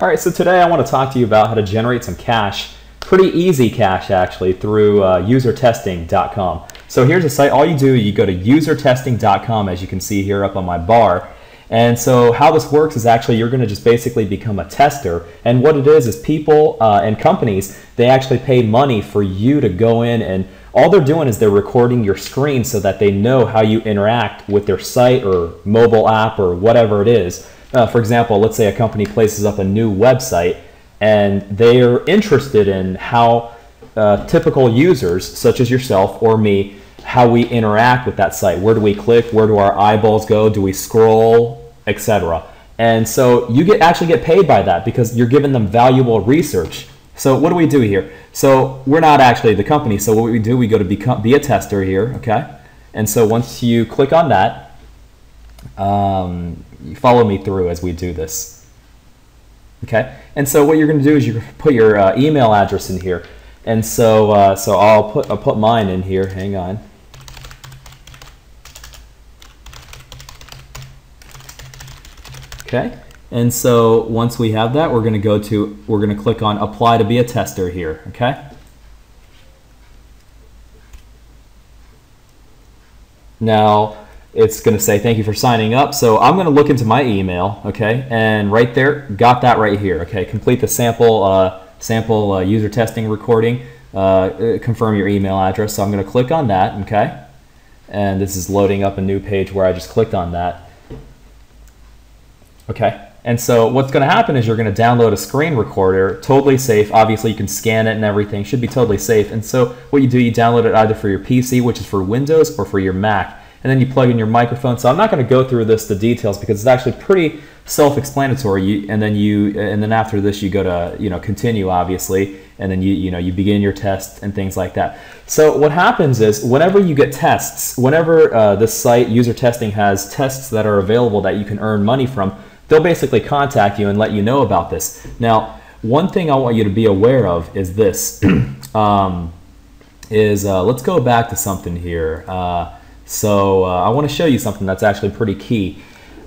All right, so today I want to talk to you about how to generate some cash, pretty easy cash actually, through uh, usertesting.com. So here's a site, all you do, you go to usertesting.com as you can see here up on my bar. And so how this works is actually you're going to just basically become a tester. And what it is is people uh, and companies, they actually pay money for you to go in and all they're doing is they're recording your screen so that they know how you interact with their site or mobile app or whatever it is. Uh, for example, let's say a company places up a new website and they are interested in how uh, typical users, such as yourself or me, how we interact with that site. Where do we click? Where do our eyeballs go? Do we scroll, etc. And so you get actually get paid by that because you're giving them valuable research. So what do we do here? So we're not actually the company. So what we do, we go to become be a tester here, okay? And so once you click on that, um, follow me through as we do this. Okay, and so what you're going to do is you put your uh, email address in here, and so uh, so I'll put I'll put mine in here. Hang on. Okay, and so once we have that, we're going to go to we're going to click on apply to be a tester here. Okay. Now it's going to say thank you for signing up. So I'm going to look into my email, okay, and right there, got that right here, okay. Complete the sample uh, sample uh, user testing recording. Uh, confirm your email address. So I'm going to click on that, okay, and this is loading up a new page where I just clicked on that, okay. And so what's going to happen is you're going to download a screen recorder, totally safe. Obviously, you can scan it and everything. Should be totally safe. And so what you do, you download it either for your PC, which is for Windows, or for your Mac and then you plug in your microphone. So I'm not going to go through this the details because it's actually pretty self-explanatory. And then you and then after this you go to you know continue obviously, and then you you know you begin your test and things like that. So what happens is whenever you get tests, whenever uh, this site user testing has tests that are available that you can earn money from, they'll basically contact you and let you know about this. Now, one thing I want you to be aware of is this. um, is uh, let's go back to something here. Uh, so uh, I want to show you something that's actually pretty key.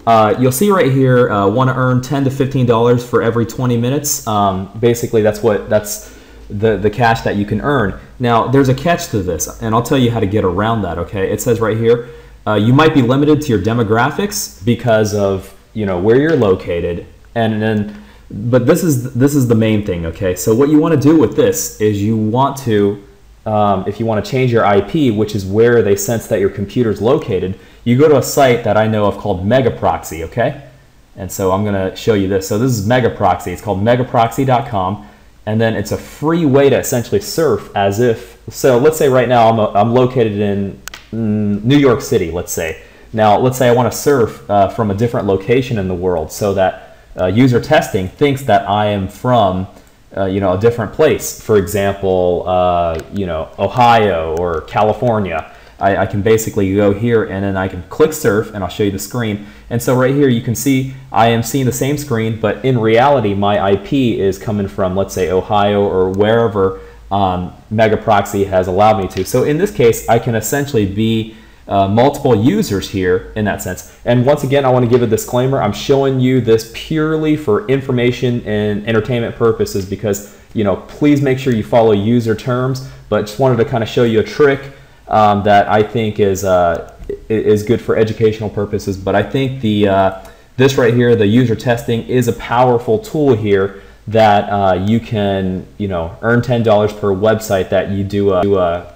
Uh, you'll see right here, uh, want to earn 10 to 15 dollars for every 20 minutes. Um, basically, that's what that's the the cash that you can earn. Now, there's a catch to this, and I'll tell you how to get around that. Okay, it says right here, uh, you might be limited to your demographics because of you know where you're located, and then but this is this is the main thing. Okay, so what you want to do with this is you want to um, if you want to change your IP, which is where they sense that your computer is located, you go to a site that I know of called Megaproxy, okay? And so I'm going to show you this. So this is Megaproxy. It's called megaproxy.com. And then it's a free way to essentially surf as if, so let's say right now I'm, a, I'm located in mm, New York City, let's say. Now, let's say I want to surf uh, from a different location in the world so that uh, user testing thinks that I am from uh, you know, a different place. For example, uh, you know, Ohio or California. I, I, can basically go here and then I can click surf and I'll show you the screen. And so right here you can see I am seeing the same screen, but in reality my IP is coming from let's say Ohio or wherever um, Megaproxy has allowed me to. So in this case, I can essentially be uh, multiple users here in that sense. And once again, I want to give a disclaimer. I'm showing you this purely for information and entertainment purposes because, you know, please make sure you follow user terms. But just wanted to kind of show you a trick um, that I think is, uh, is good for educational purposes. But I think the, uh, this right here, the user testing, is a powerful tool here that uh, you can, you know, earn $10 per website that you do a, do a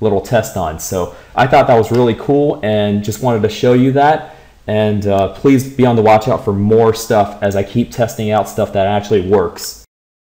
little test on. So I thought that was really cool and just wanted to show you that. And uh, please be on the watch out for more stuff as I keep testing out stuff that actually works.